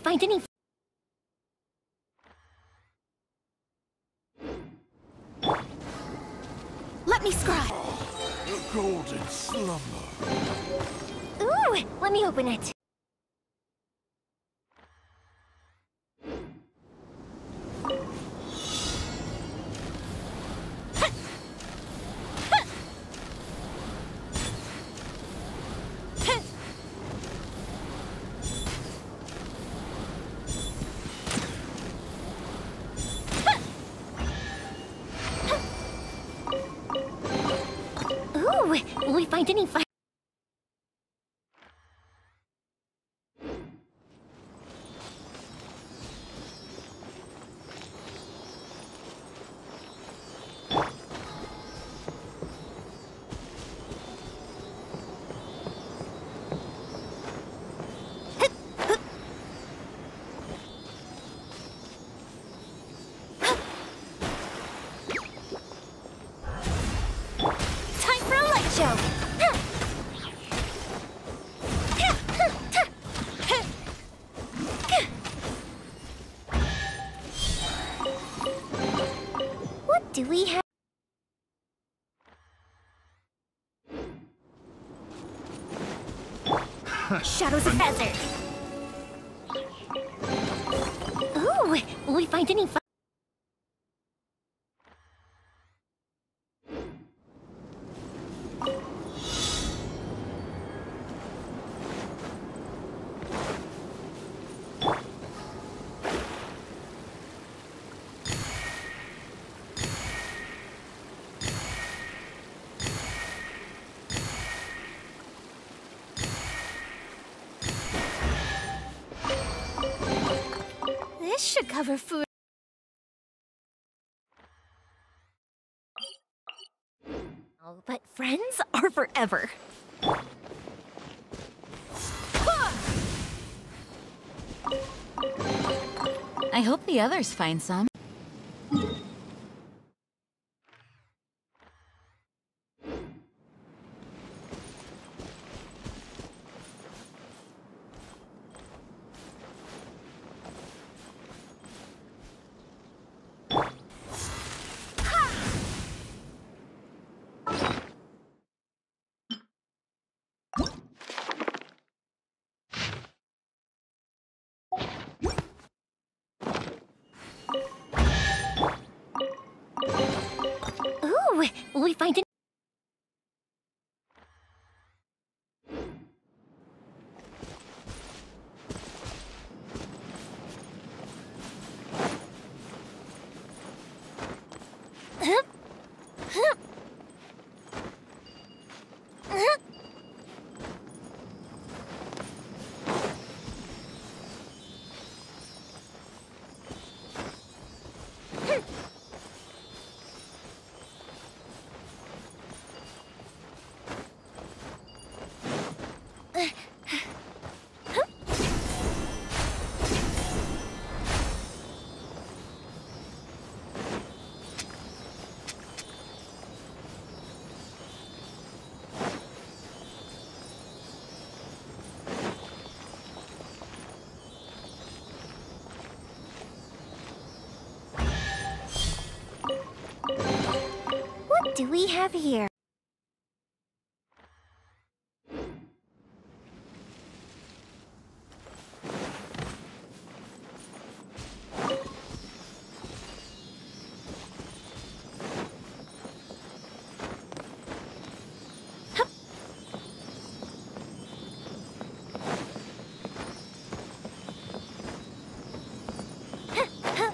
find any... Let me scry. The golden slumber. Ooh, let me open it. We find Shadows of Hazard! Ooh, will we find any fi- cover food. Oh, but friends are forever. I hope the others find some. We have here? Hup. Huh, huh.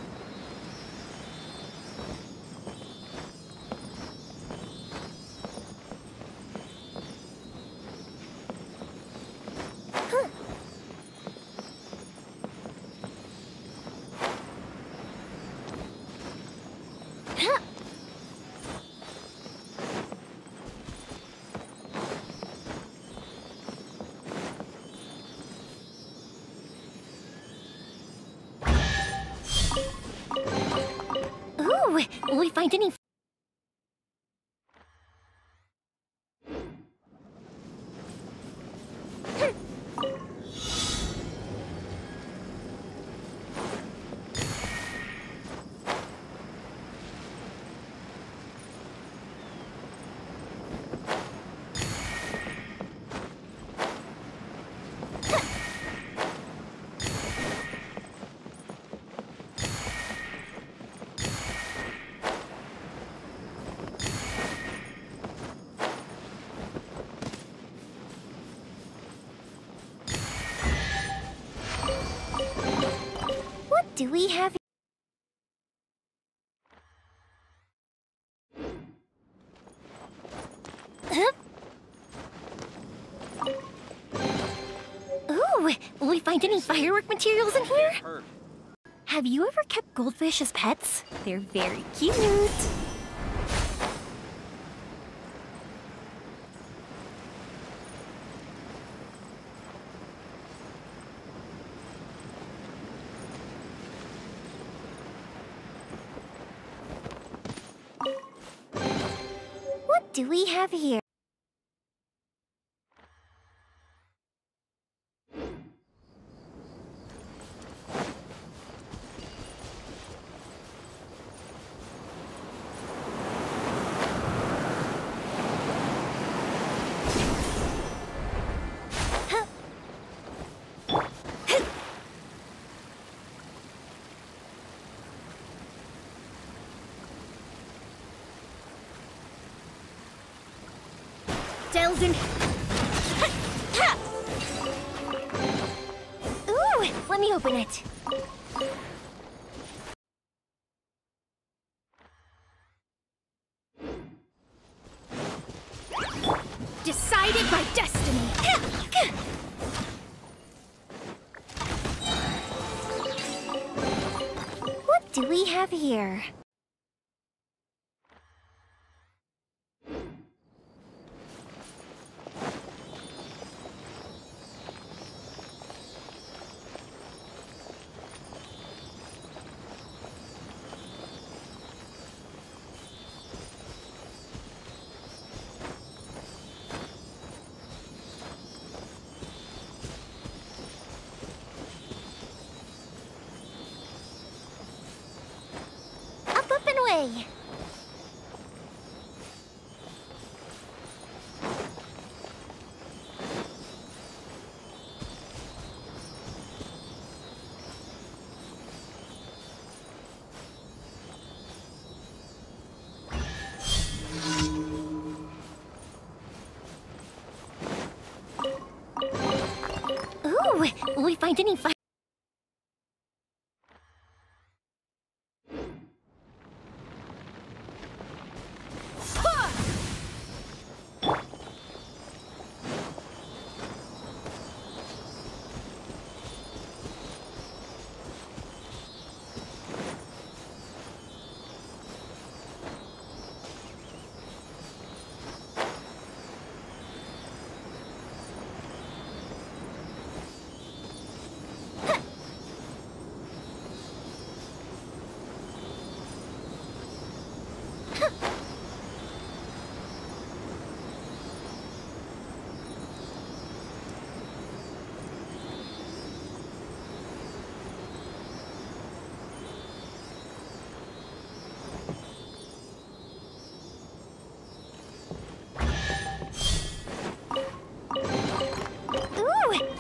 Huh. Huh. Ooh, will we find any? Do we have? Ooh, will we find any firework materials in here? Have you ever kept goldfish as pets? They're very cute. What do we have here? Delvin. Ooh, let me open it. Decided by destiny. What do we have here? Up, up, and away. Ooh, will we find any?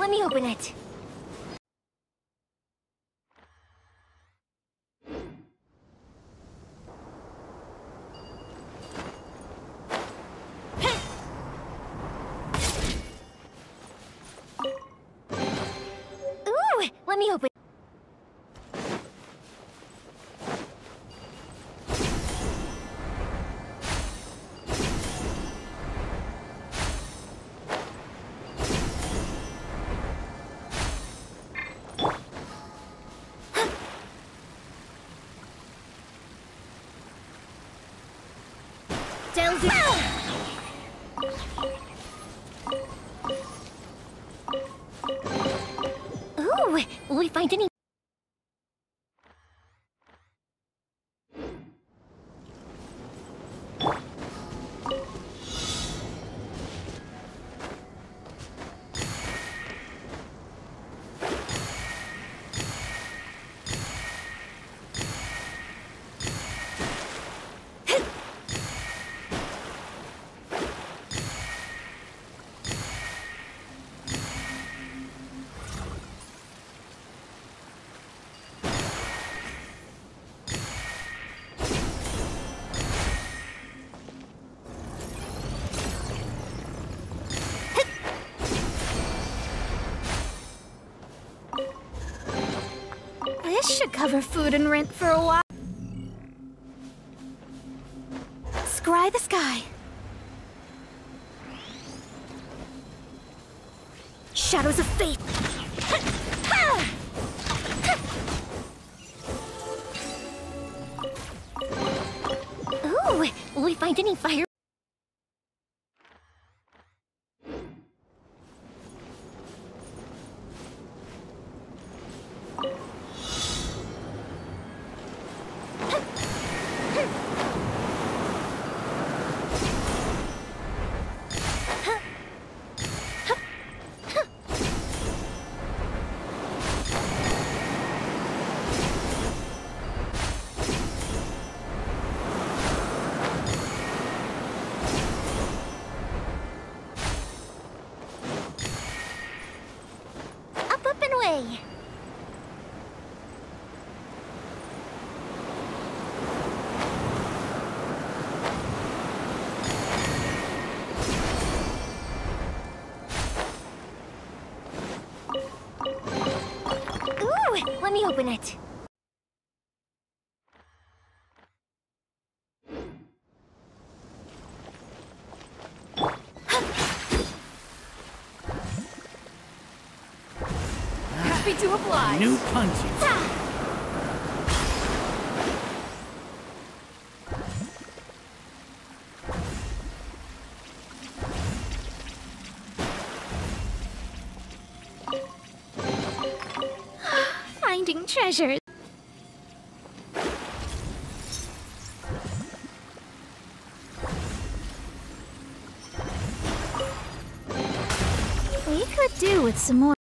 Let me open it. We find any? Cover food and rent for a while. Scry the sky. Open it. Happy to oblige. New punches. Treasures. We could do with some more.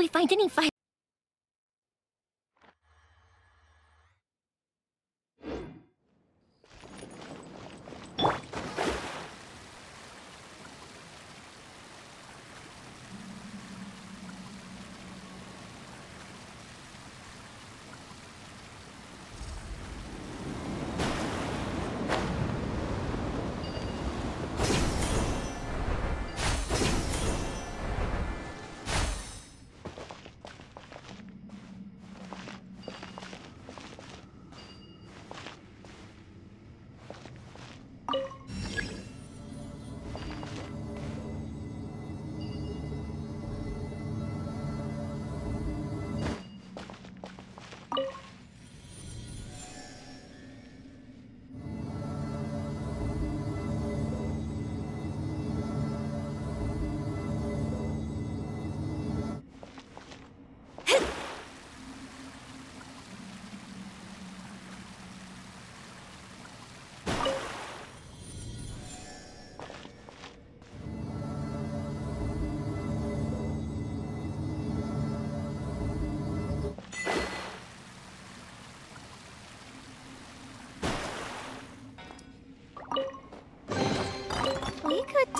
We find any fire?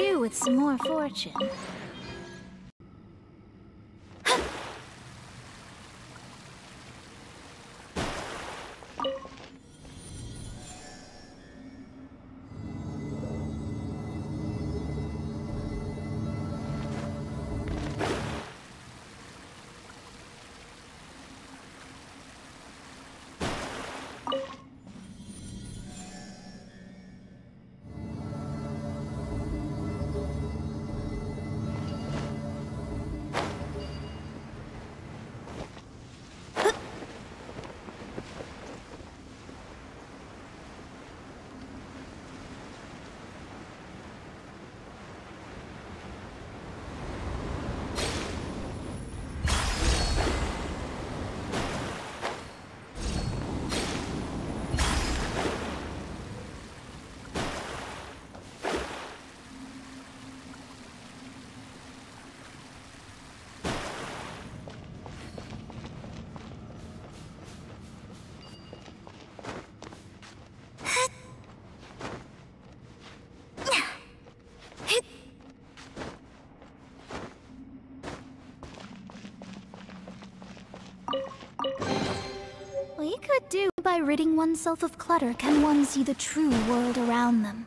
Do with some more fortune. Ridding oneself of clutter can one see the true world around them.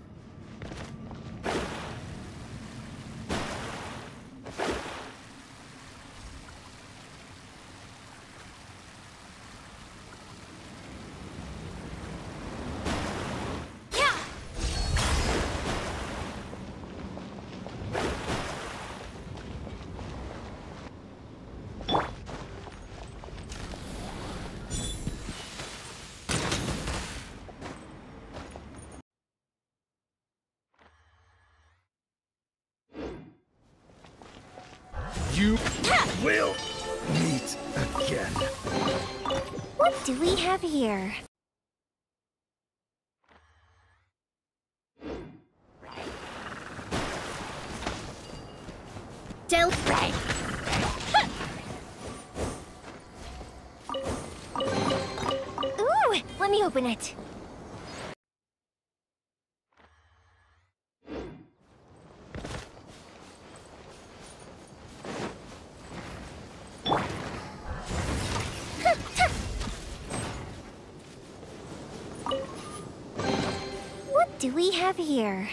Have here? Ooh, let me open it. Here?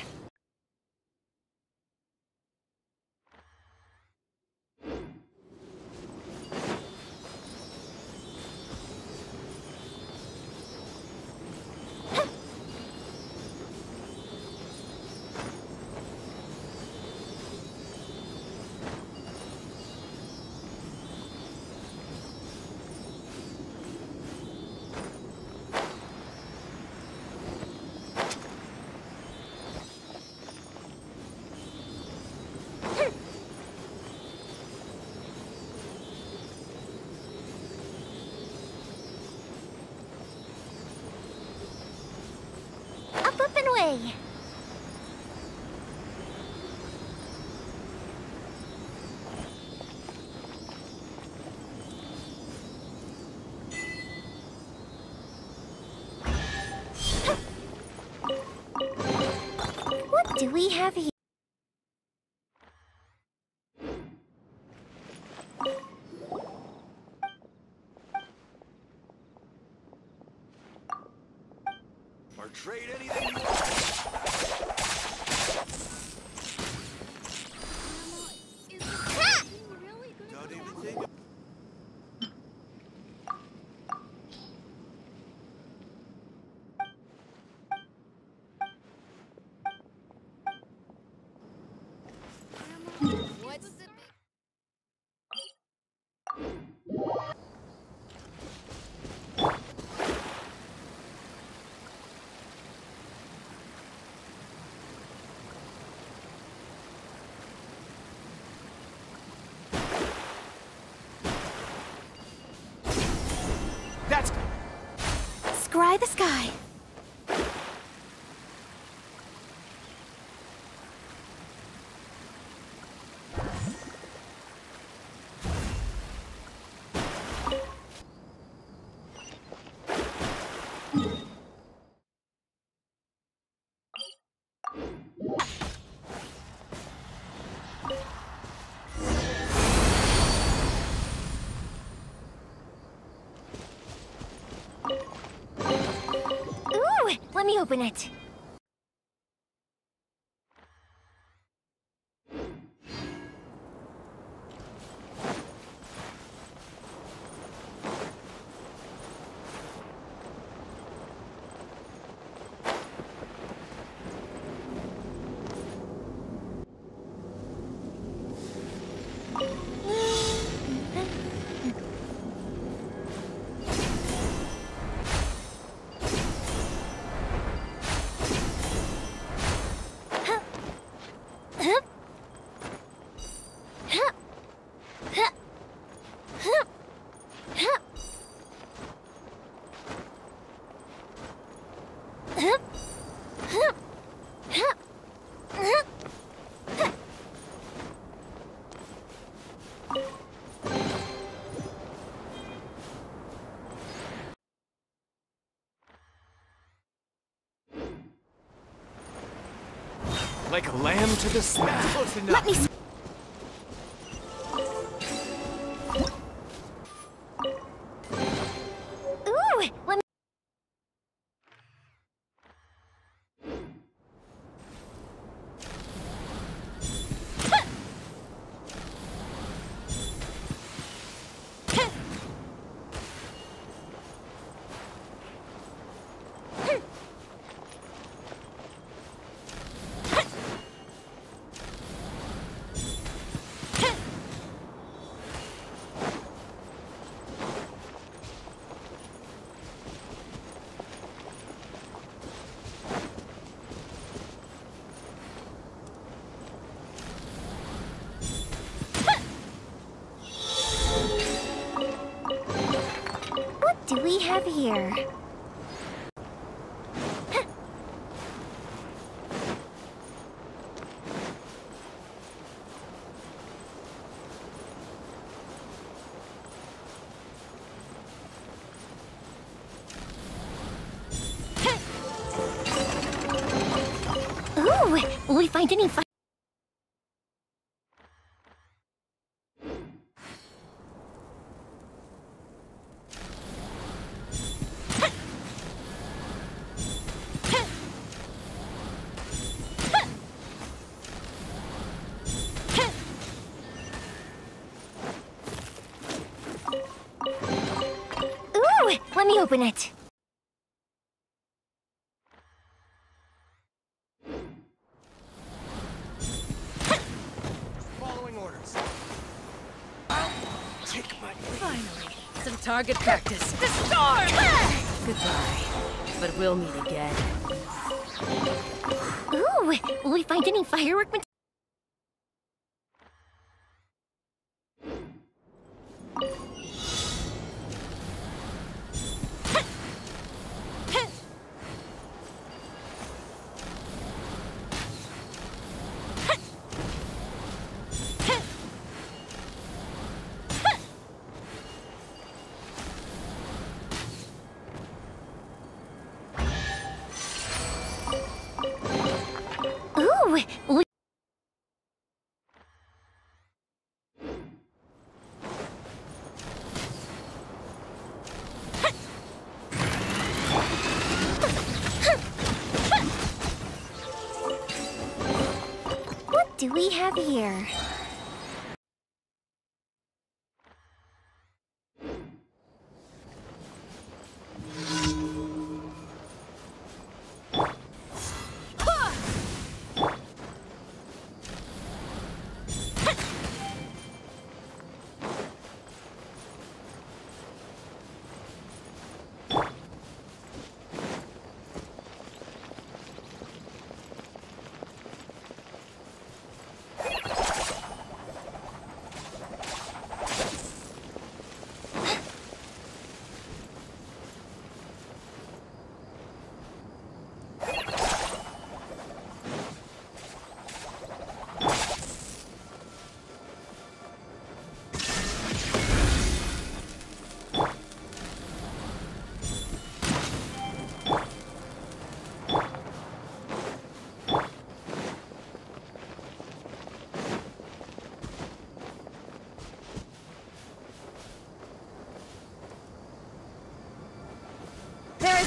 Have here? Trade anything Scry the sky. Let me open it. Like a lamb to the slaughter. Let me. Here? Ooh, will we find any open it. Following orders. Take my Finally, some target practice. The storm! Goodbye. But we'll meet again. Ooh, will we find any firework material? Have here?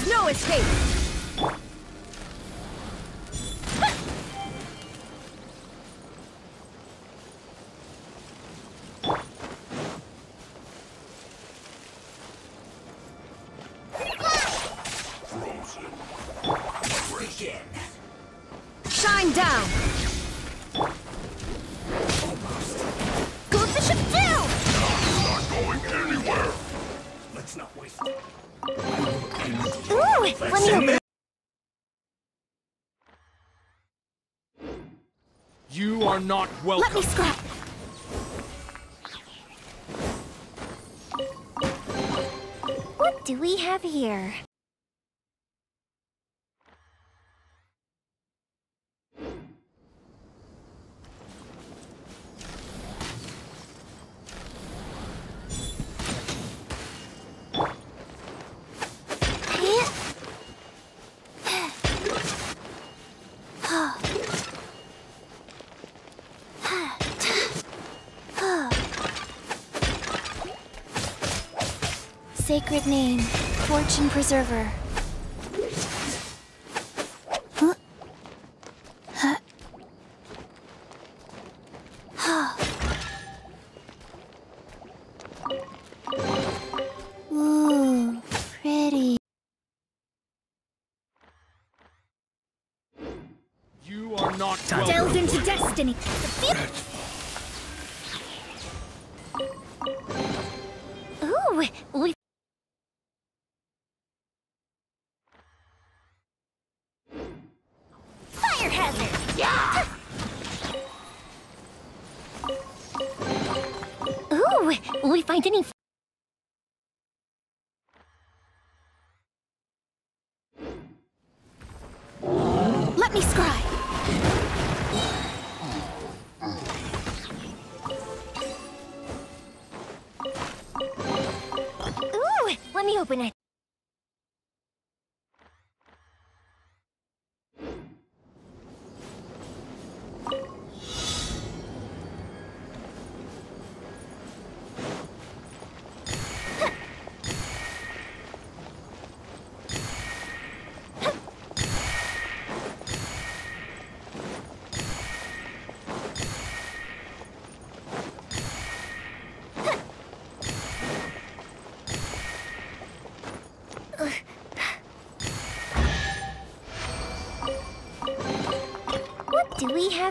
No escape! You are not welcome. Let me scrap. What do we have here? Sacred name, fortune preserver. Huh? Huh? Ooh, pretty. You are not Delve into destiny.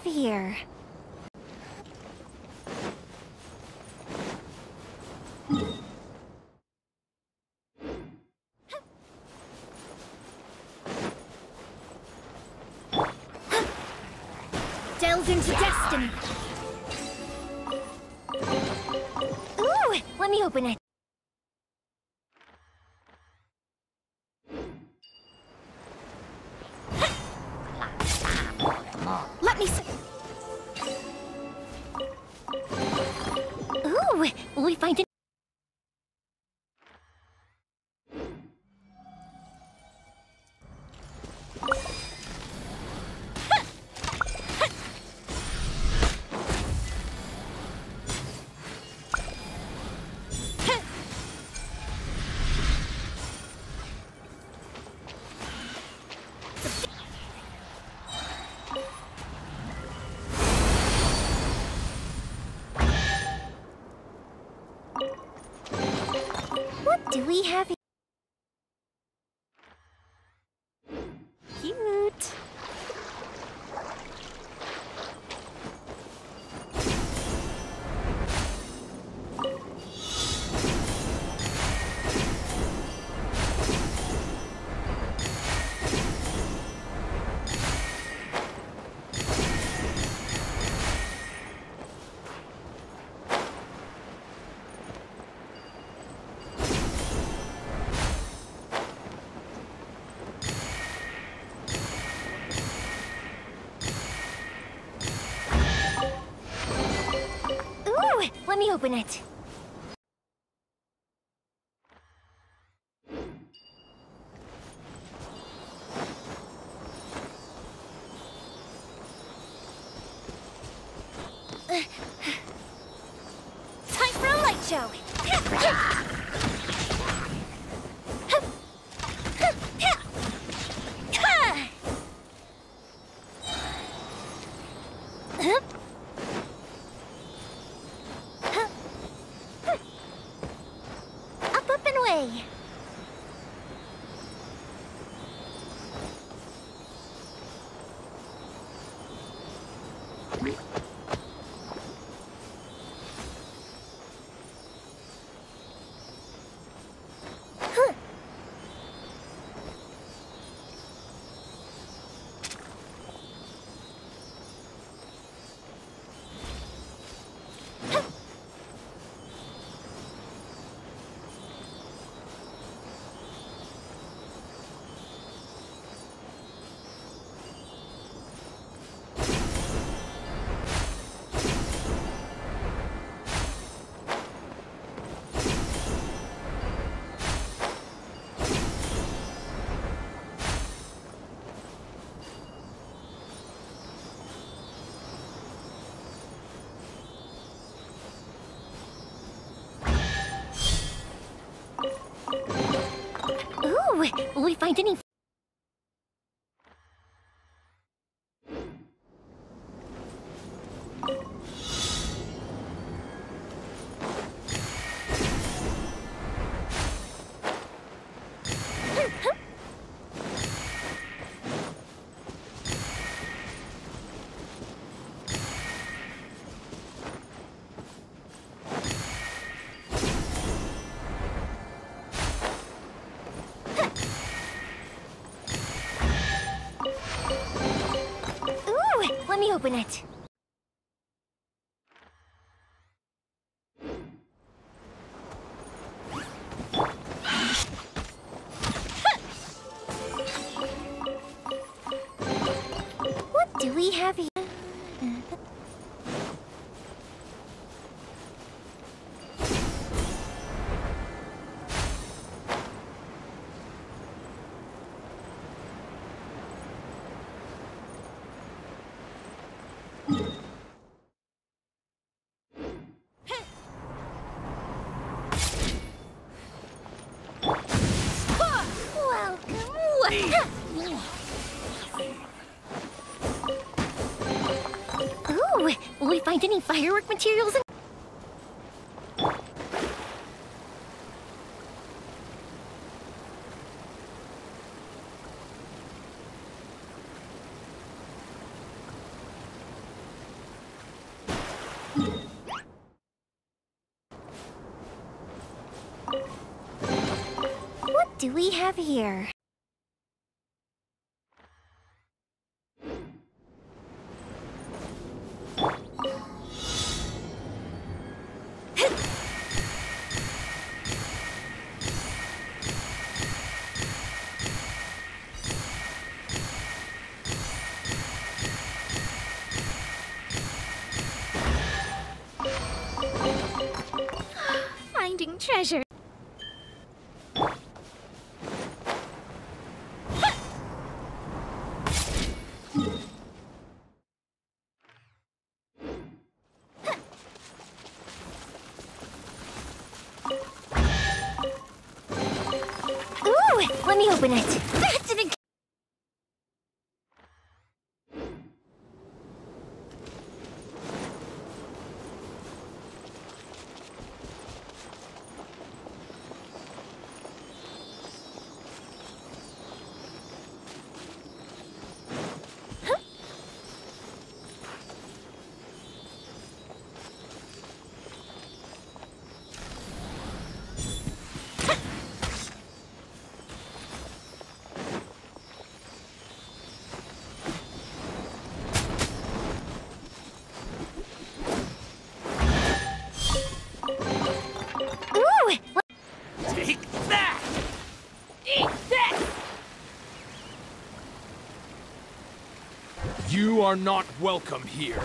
Here? Delve into destiny. Ooh, let me open it. We have let me open it. Ooh, will find any firework materials in... What do we have here? treasure. are not welcome here.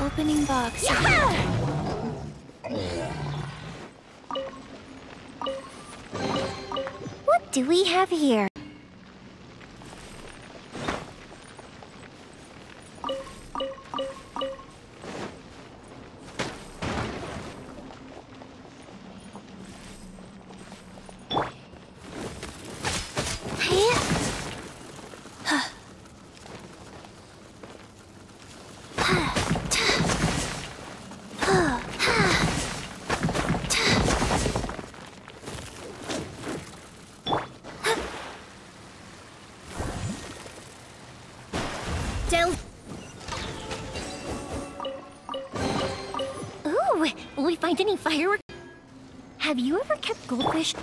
Opening box. Yeah! we have here? find any fireworks? Have you ever kept goldfish?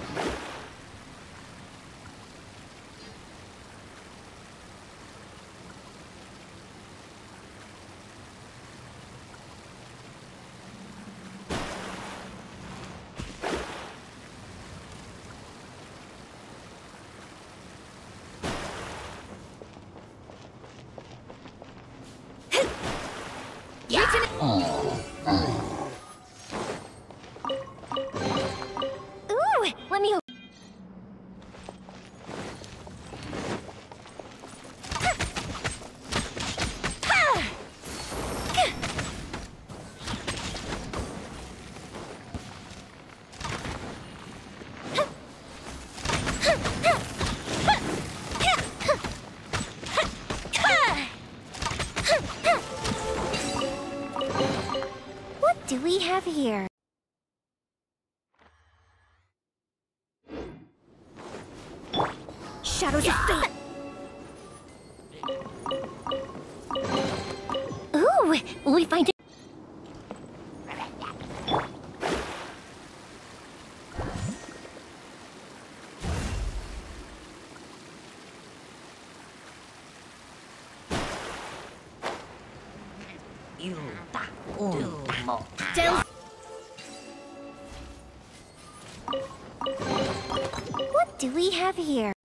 have here?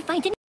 Find any?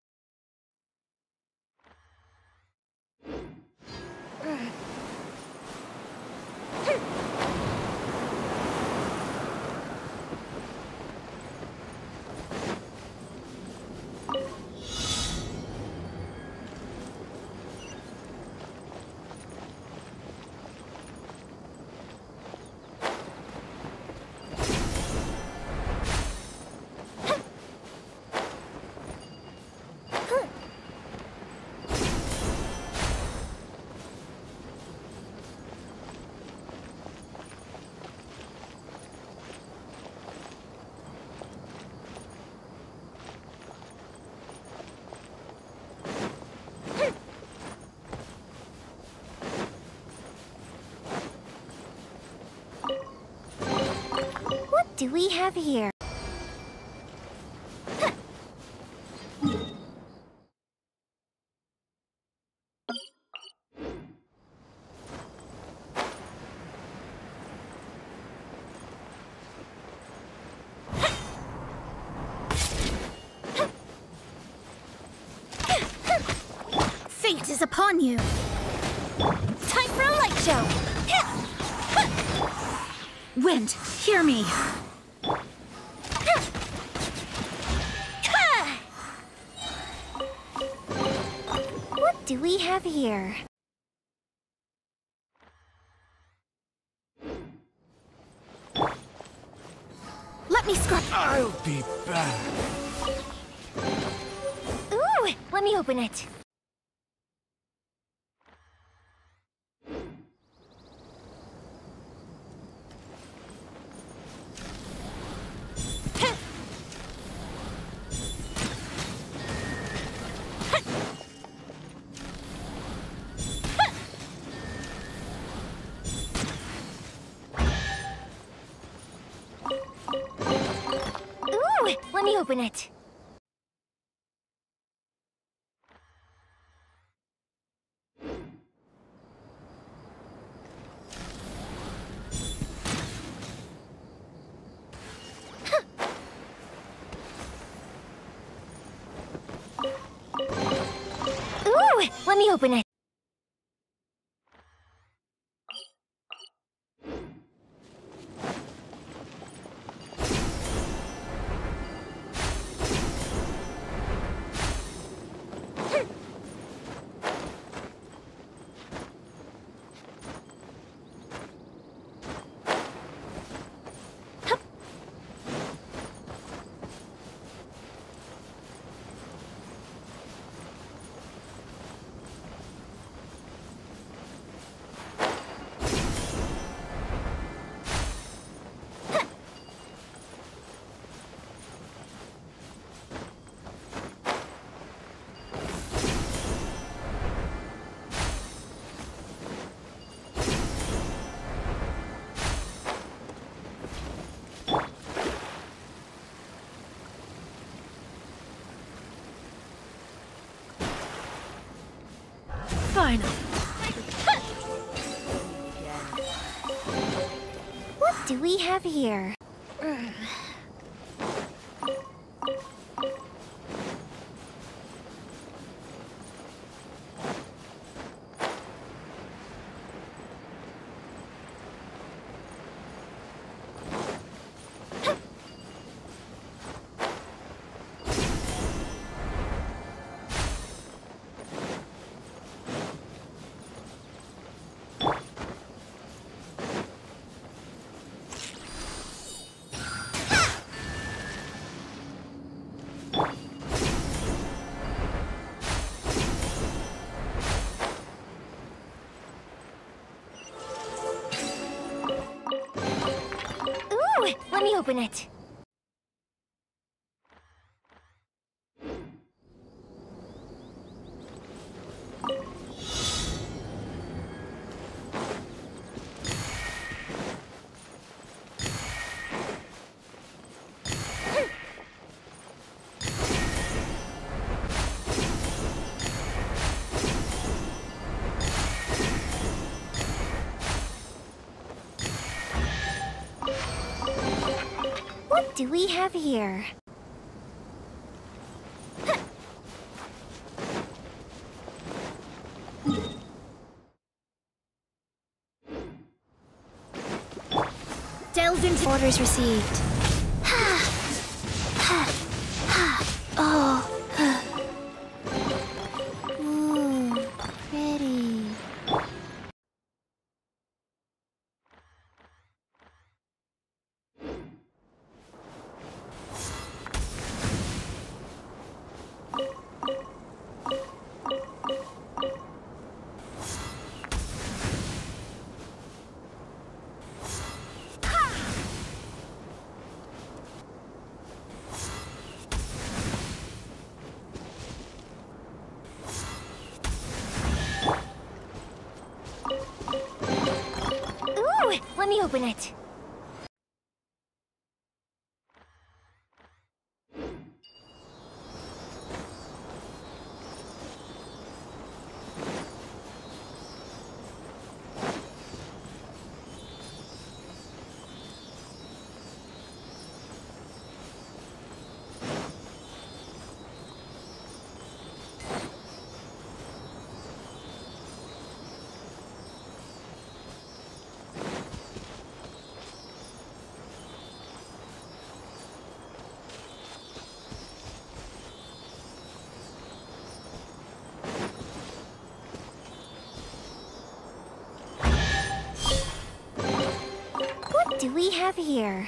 Do we have here? Fate is upon you. Time for a light show. Wind, hear me. We let me open it. Final. What do we have here? let me open it. of here. Delved into orders received. have here?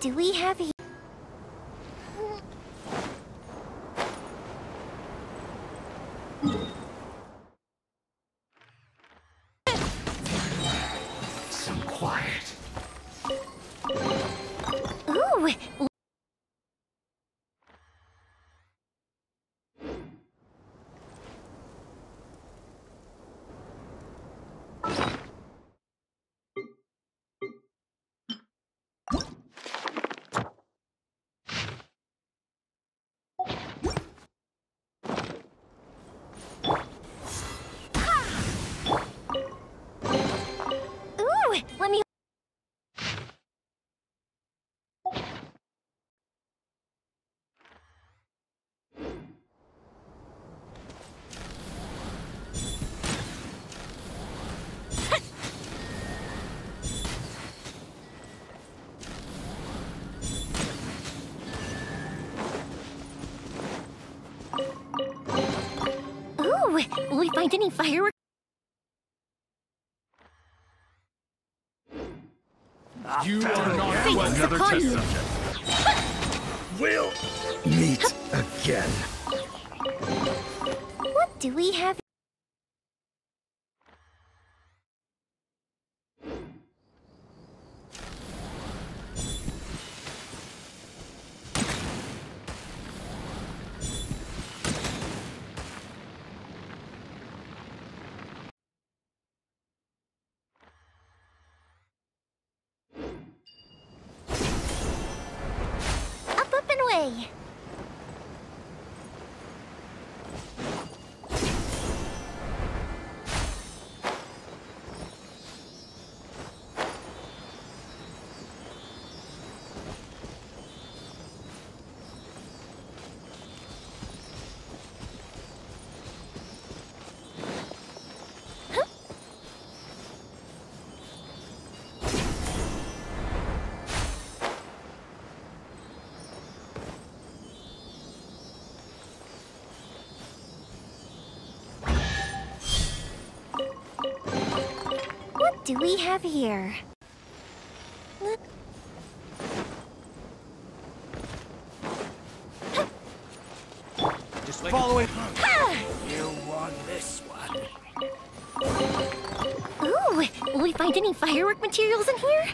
do we have here? Will we find any fireworks? do we have here? Just follow it. You won this one. Ooh, will we find any firework materials in here?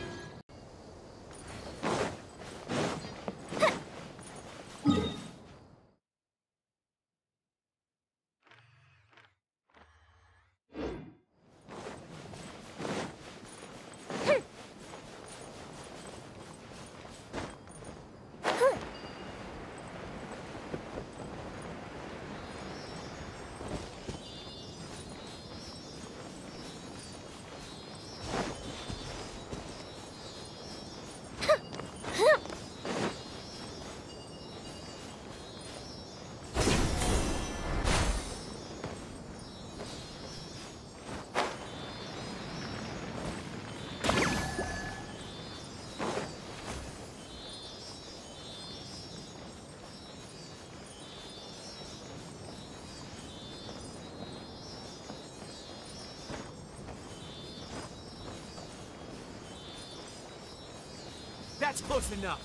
That's close enough.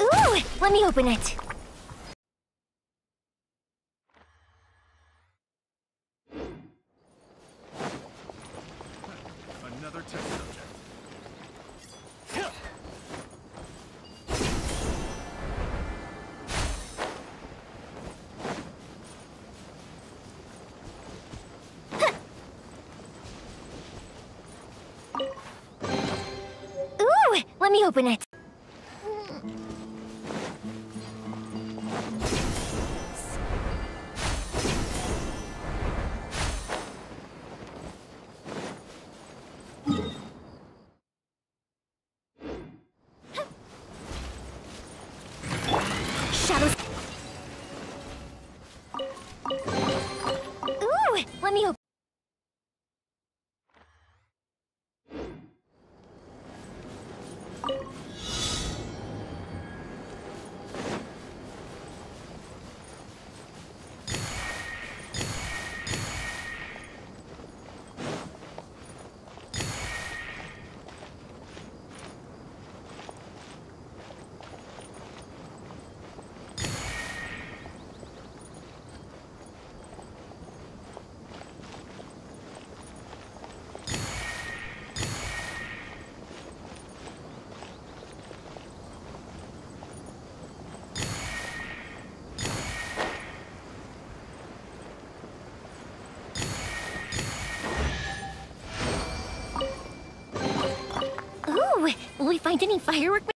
Ooh, let me open it. Open it. Will we find any firework?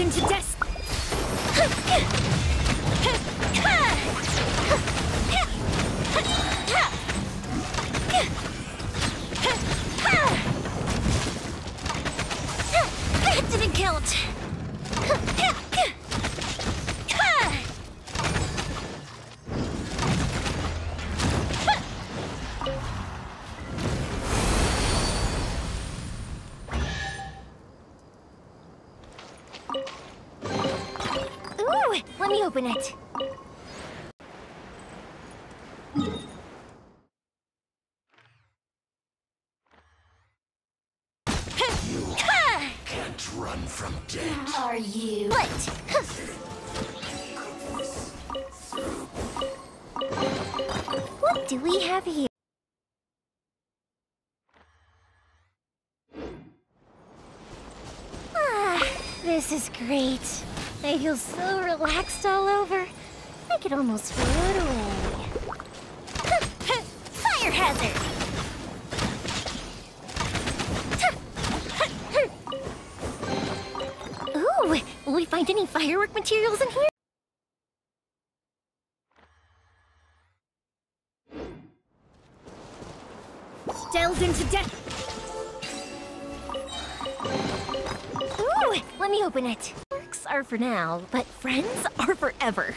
Into death. This is great. I feel so relaxed all over. I could almost float away. Fire hazard! Ooh, will we find any firework materials in here? For now, but friends are forever.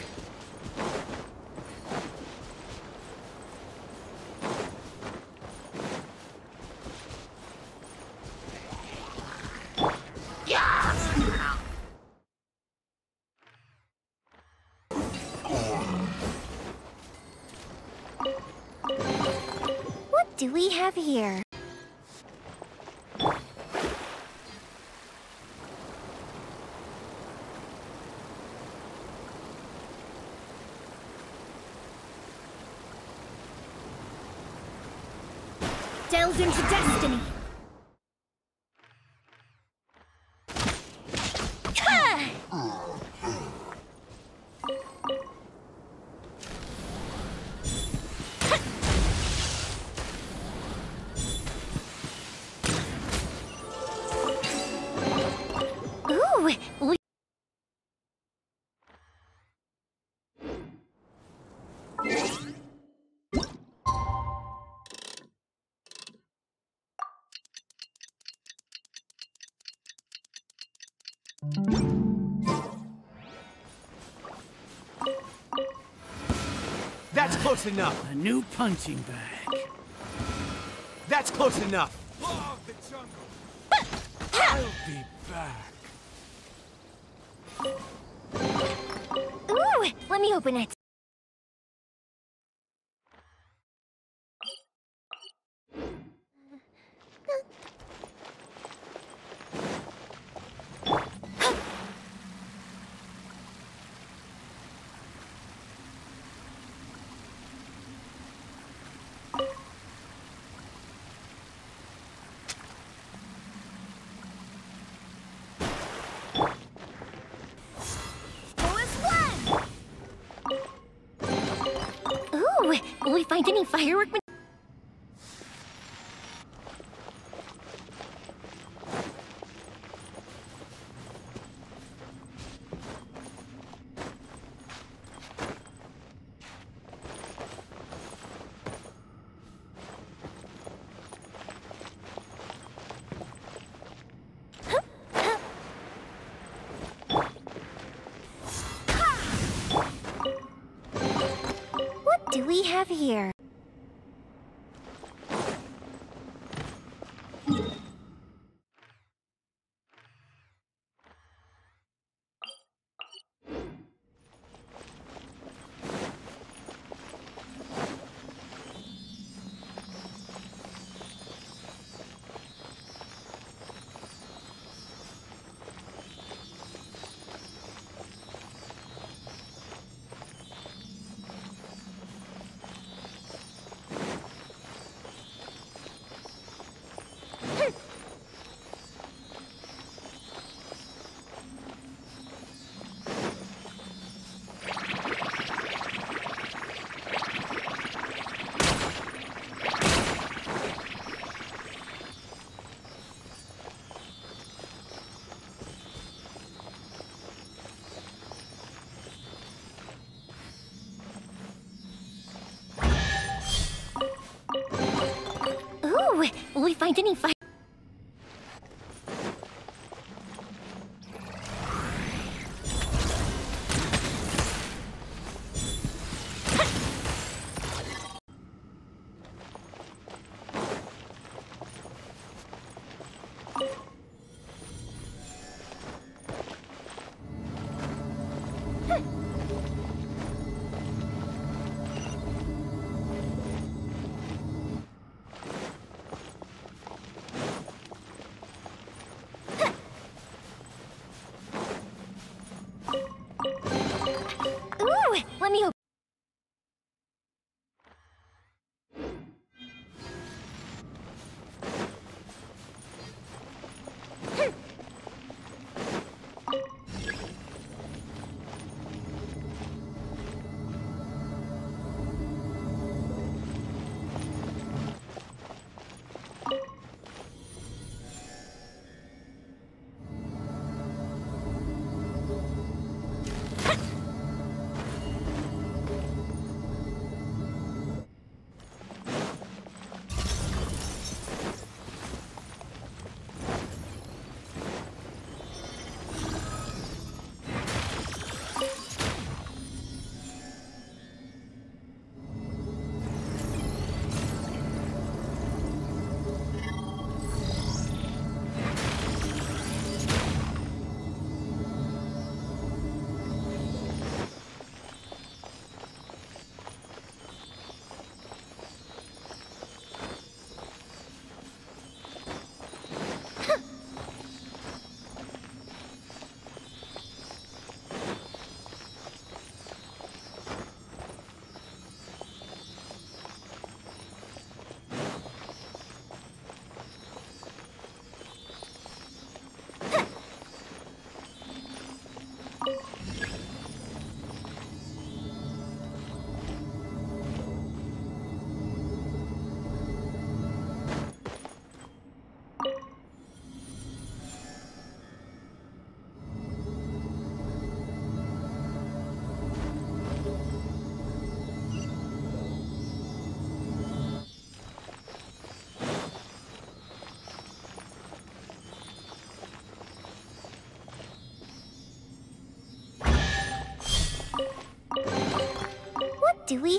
What do we have here? That's close enough. A new punching bag. That's close enough. Law of the jungle. I'll be back. ooh, let me open it. Ooh, any firework? What do we have here? We find any fire?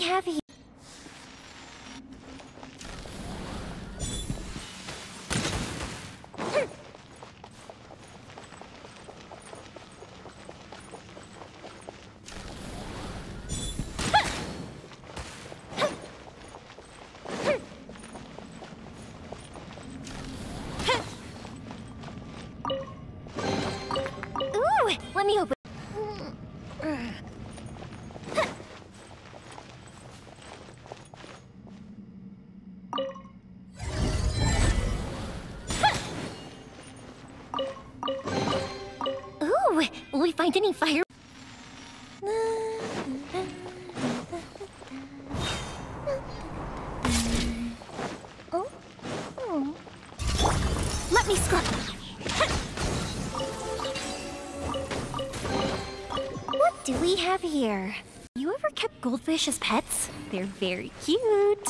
Have here? We find any fire? Oh. Let me scrub. What do we have here? You ever kept goldfish as pets? They're very cute.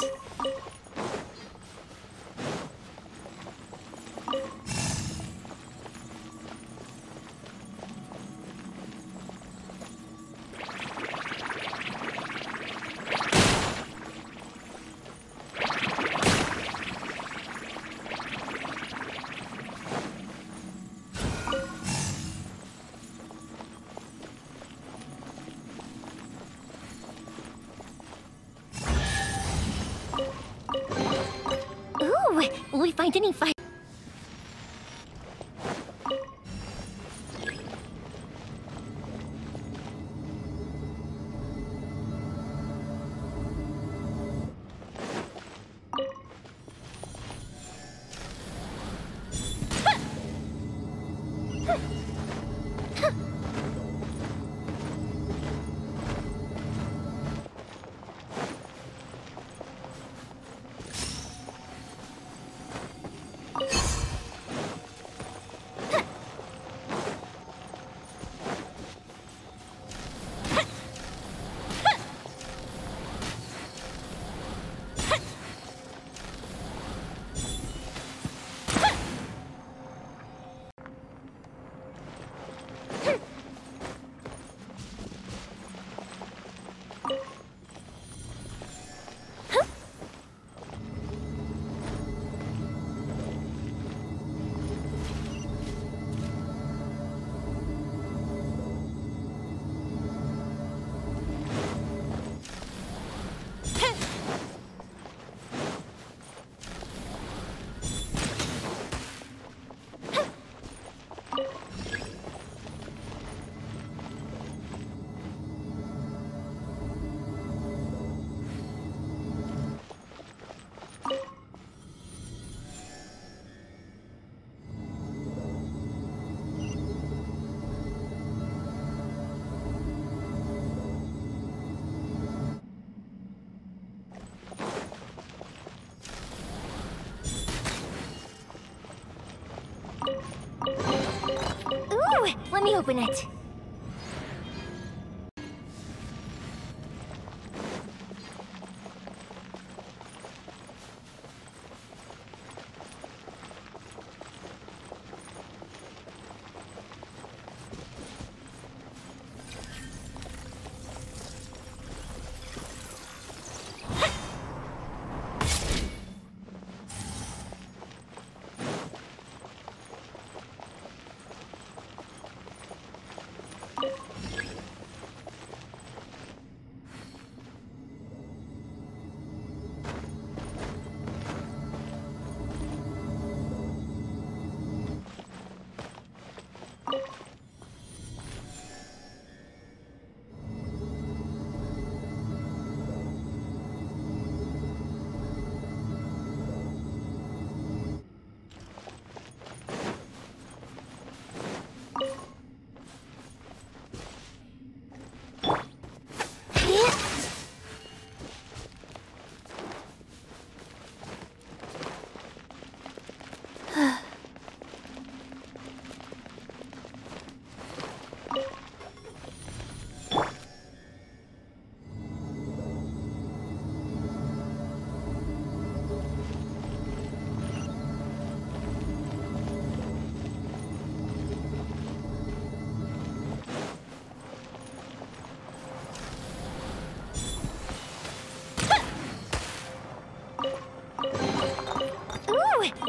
Let me open it.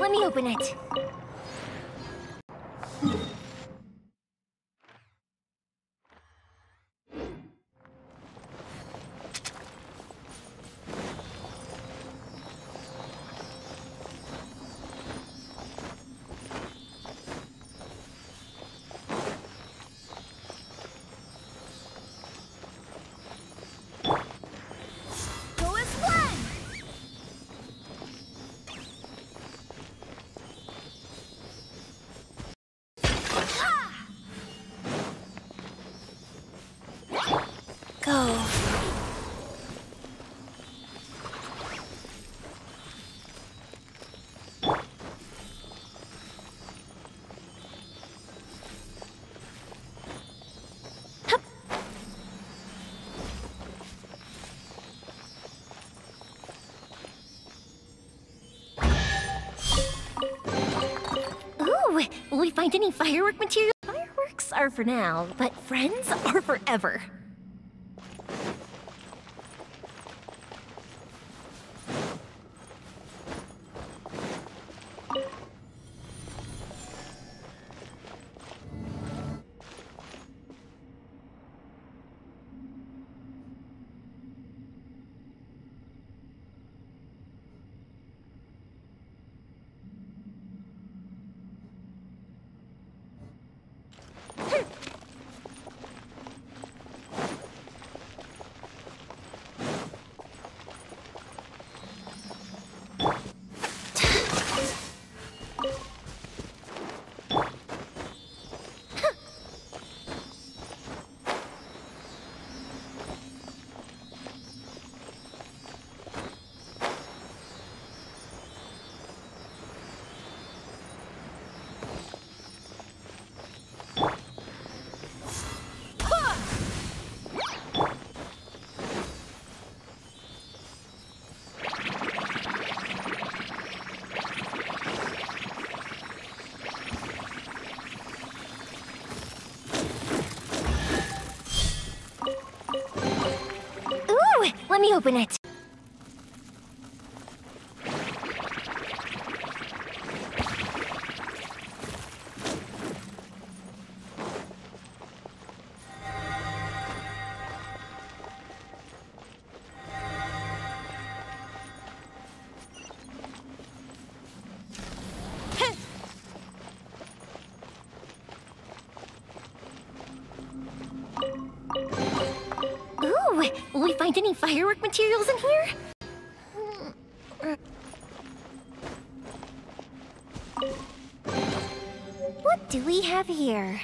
Let me open it. We find any firework material? Fireworks are for now, but friends are forever. Let me open it. Find any firework materials in here? What do we have here?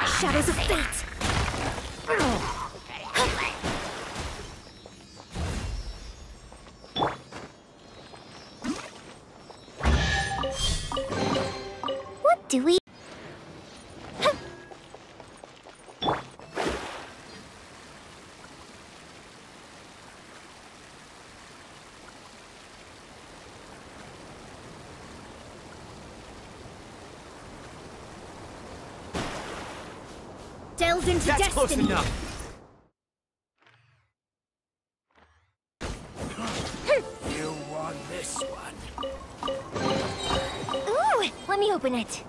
Shadows of Fate! Into That's close enough. You won this one. Ooh, let me open it.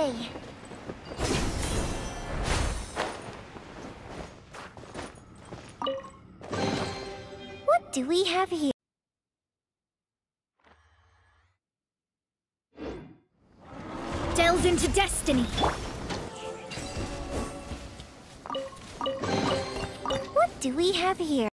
Away. What do we have here? Delve into destiny. What do we have here?